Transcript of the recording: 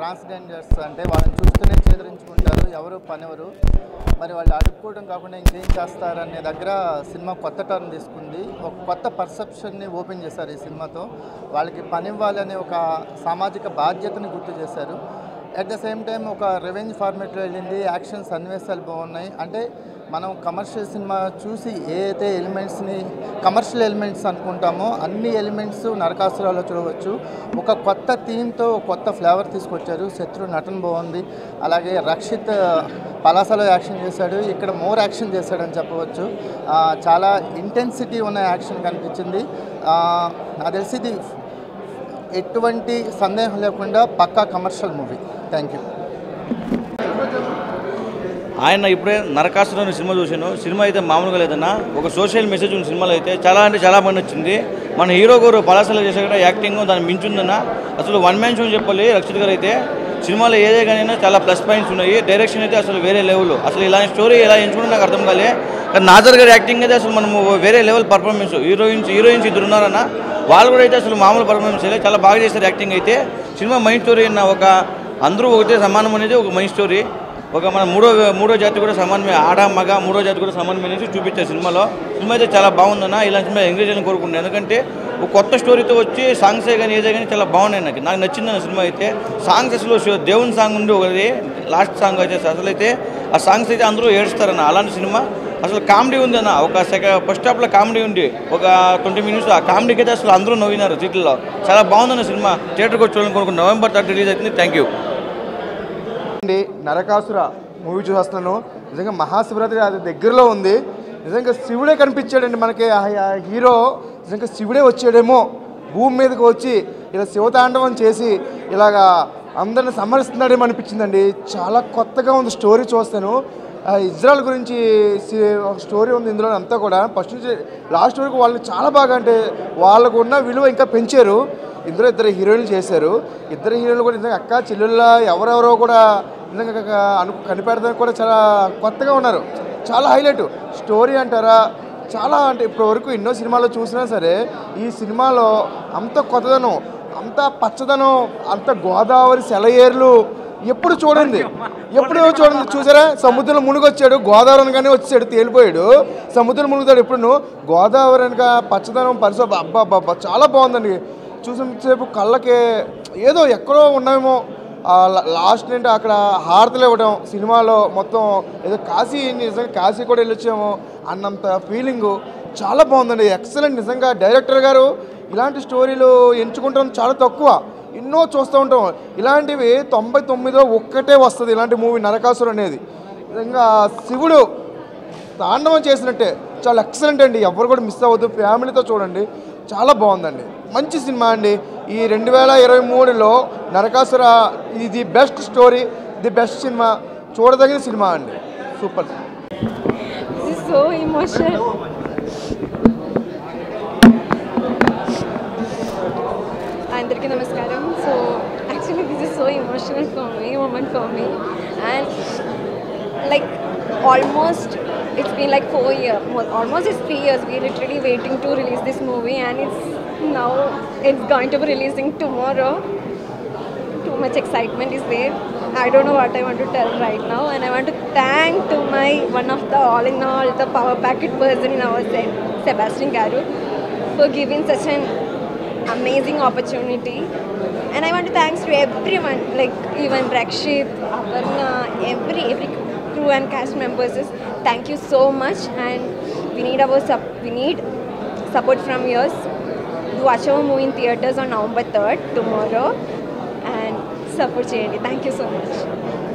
Transgenders అంటే వాళ్ళని చూస్తూనే చేదరించుకుంటారు. ఎవరు పనివరు. మరి వాళ్ళు అడుక్కోవడం కాకుండా ఇంకేం చేస్తారనే దగ్గర సినిమా కొత్త టర్న్ తీసుకుంది. ఒక కొత్త పర్సెప్షన్ని ఓపెన్ చేశారు ఈ సినిమాతో. వాళ్ళకి పని ఇవ్వాలనే ఒక సామాజిక బాధ్యతని గుర్తు చేశారు. అట్ ద సేమ్ టైం ఒక రెవెన్యూ ఫార్మేట్లో వెళ్ళింది. యాక్షన్ సన్నివేశాలు బాగున్నాయి. అంటే మనం కమర్షియల్ సినిమా చూసి ఏ అయితే ఎలిమెంట్స్ని కమర్షియల్ ఎలిమెంట్స్ అనుకుంటామో అన్ని ఎలిమెంట్స్ నరకాసురాలో చూడవచ్చు. ఒక కొత్త థీమ్తో కొత్త ఫ్లేవర్ తీసుకొచ్చారు. శత్రు నటన బాగుంది. అలాగే రక్షిత్ పలాసలో యాక్షన్ చేశాడు. ఇక్కడ మోర్ యాక్షన్ చేశాడని చెప్పవచ్చు. చాలా ఇంటెన్సిటీ ఉన్న యాక్షన్ కనిపించింది. నాకు తెలిసి ఇది ఎటువంటి సందేహం లేకుండా పక్కా కమర్షియల్ మూవీ థ్యాంక్ యూ ఆయన ఇప్పుడే నరకాసురం సినిమా చూశాను సినిమా అయితే మామూలుగా లేదన్నా. ఒక సోషల్ మెసేజ్ ఉన్న సినిమాలో అయితే చాలా అంటే చాలా బాగా నచ్చింది మన హీరో గారు పలాసలు చేసే యాక్టింగ్ దాన్ని మించుందన్న. అసలు వన్ మ్యాన్ షో చెప్పాలి రక్షిత్ గారు అయితే. సినిమాలో ఏదే కానీ చాలా ప్లస్ పాయింట్స్ ఉన్నాయి. డైరెక్షన్ అయితే అసలు వేరే లెవెల్ అసలు ఇలాంటి స్టోరీ ఎలా ఎంచుకుంటే నాకు అర్థం కాలే. కానీ నాజర్ గారి యాక్టింగ్ అయితే అసలు మనము వేరే లెవెల్ పర్ఫార్మెన్స్ హీరోయిన్స్ హీరోయిన్స్ ఇద్దరు ఉన్నారన్న. వాళ్ళు కూడా అయితే అసలు మామూలు పర్ఫార్మెన్స్ లేదు చాలా బాగా చేశారు యాక్టింగ్ అయితే. సినిమా మైండ్ స్టోరీ అన్న ఒక అందరూ ఒకటే సమానం అనేది ఒక మైండ్ స్టోరీ ఒక మన మూడో మూడో జాతి కూడా సమానమే. ఆడ మగ మూడో జాతి కూడా సమానమే చూపించారు సినిమాలో. సినిమా అయితే చాలా బాగుందన్న ఇలాంటి సినిమా ఎంగేజ్ అని కోరుకుంటున్నాను ఎందుకంటే ఒక కొత్త స్టోరీతో వచ్చి సాంగ్సే కానీ ఏదే కానీ చాలా బాగున్నాయి నాకు. నాకు నచ్చిందన్న సినిమా అయితే. సాంగ్స్ అసలు దేవుని సాంగ్ ఉండి ఒకటి లాస్ట్ సాంగ్ వచ్చేసి అసలు అయితే ఆ సాంగ్స్ అయితే అందరూ ఏడుస్తారన్న. అలాంటి సినిమా అసలు కామెడీ ఉంది అన్న. ఒక సెకండ్ ఫస్ట్ హాఫ్లో కామెడీ ఉంది ఒక ట్వంటీ మినిట్స్ ఆ కామెడీకి అయితే అసలు అందరూ నవ్వినారు సీట్లలో చాలా బాగుందన్న సినిమా. థియేటర్కి వచ్చి చూడాలని కోరుకుంటున్నాను నవంబర్ థర్డ్ రిలీజ్ అవుతుంది. థ్యాంక్ యూ అండి నరకాసుర మూవీ చూస్తున్నాను నిజంగా మహాశివరాత్రి అది దగ్గరలో ఉంది. నిజంగా శివుడే కనిపించాడండి మనకి. ఆ హీరో నిజంగా శివుడే వచ్చాడేమో. భూమి మీదకి వచ్చి ఇలా శివతాండవం చేసి ఇలాగా అందరిని సంహరిస్తున్నాడేమో అనిపించిందండి. చాలా కొత్తగా ఉంది స్టోరీ చూస్తాను. ఆ ఇజ్రాయల్ గురించి ఒక స్టోరీ ఉంది ఇందులో అంతా కూడా. ఫస్ట్ నుంచి లాస్ట్ వరకు వాళ్ళని చాలా బాగా అంటే వాళ్ళకు ఉన్న విలువ ఇంకా పెంచారు. ఇందులో ఇద్దరు హీరోయిన్లు చేశారు. ఇద్దరు హీరోయిన్లు కూడా నిజంగా అక్క చెల్లెళ్ళ ఎవరెవరో కూడా నిజంగా అను కనిపెడతానికి కూడా చాలా కొత్తగా ఉన్నారు. చాలా హైలైట్. స్టోరీ అంటారా? చాలా అంటే ఇప్పటివరకు ఎన్నో సినిమాలు చూసినా సరే ఈ సినిమాలో అంత కొత్తదనం అంత పచ్చదనం అంత గోదావరి సెలయేర్లు ఎప్పుడు చూడండి. ఎప్పుడు చూడండి. చూసారా? సముద్రంలో మునిగొచ్చాడు గోదావరి అనగానే వచ్చాడు తేలిపోయాడు. సముద్రం మునుగుతాడు ఎప్పుడు గోదావరి అనగా పచ్చదనం పరిశోభ అబ్బా అబ్బా అబ్బా చాలా బాగుందండి. చూసినంతసేపు కళ్ళకి ఏదో ఎక్కడో ఉన్నామేమో. లా- లాస్ట్ నుండి అక్కడ హారతలు ఇవ్వడం సినిమాలో మొత్తం ఏదో కాశీ నిజంగా కాశీ కూడా వెళ్ళొచ్చాము అన్నంత ఫీలింగు చాలా బాగుందండి. ఎక్సలెంట్ నిజంగా. డైరెక్టర్ గారు ఇలాంటి స్టోరీలు ఎంచుకుంటాం చాలా తక్కువ. ఎన్నో చూస్తూ ఉంటాం. ఇలాంటివి తొంభై తొమ్మిదిలో ఒక్కటే వస్తుంది ఇలాంటి మూవీ నరకాసురు అనేది. నిజంగా శివుడు తాండవం చేసినట్టే. చాలా ఎక్సలెంట్ అండి. ఎవరు కూడా మిస్ అవ్వద్దు. ఫ్యామిలీతో చూడండి. చాలా బాగుందండి. మంచి సినిమా అండి. ఈ రెండు వేల ఇరవై మూడులో నరకాసుర ఇది the best story the best cinema. చూడదగిన సినిమా అండి. సూపర్. This is అందరికీ నమస్కారం. So actually this is so emotional for me moment for me and like almost it's been like four years almost it's three years. We're literally waiting to release this movie and it's now it's going to be releasing tomorrow. Too much excitement is there. I don't know what i want to tell right now and i want to thank to my one of the all in all the power packet person in our set sebastian garu for giving such an amazing opportunity. And i want to thanks to everyone like even rakshit aparna every every crew and cast members is thank you so much and we need our we need support from yours. Do watch our movie in theaters on November 3rd tomorrow and support JND. Thank you so much.